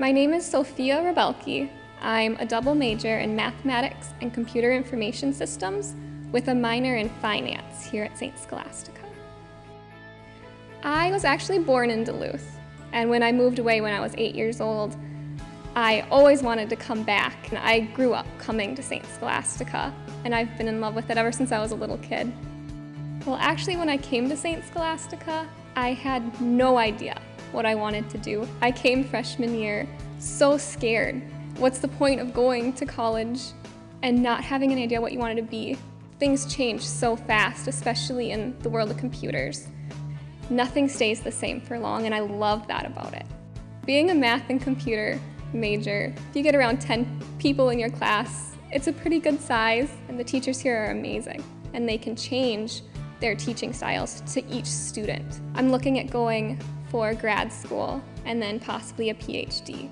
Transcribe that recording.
My name is Sophia Rebelki. I'm a double major in mathematics and computer information systems with a minor in finance here at St. Scholastica. I was actually born in Duluth, and when I moved away when I was eight years old, I always wanted to come back. And I grew up coming to St. Scholastica, and I've been in love with it ever since I was a little kid. Well, actually, when I came to St. Scholastica, I had no idea what I wanted to do. I came freshman year so scared. What's the point of going to college and not having an idea what you wanted to be? Things change so fast, especially in the world of computers. Nothing stays the same for long, and I love that about it. Being a math and computer major, if you get around 10 people in your class, it's a pretty good size, and the teachers here are amazing, and they can change their teaching styles to each student. I'm looking at going for grad school and then possibly a PhD.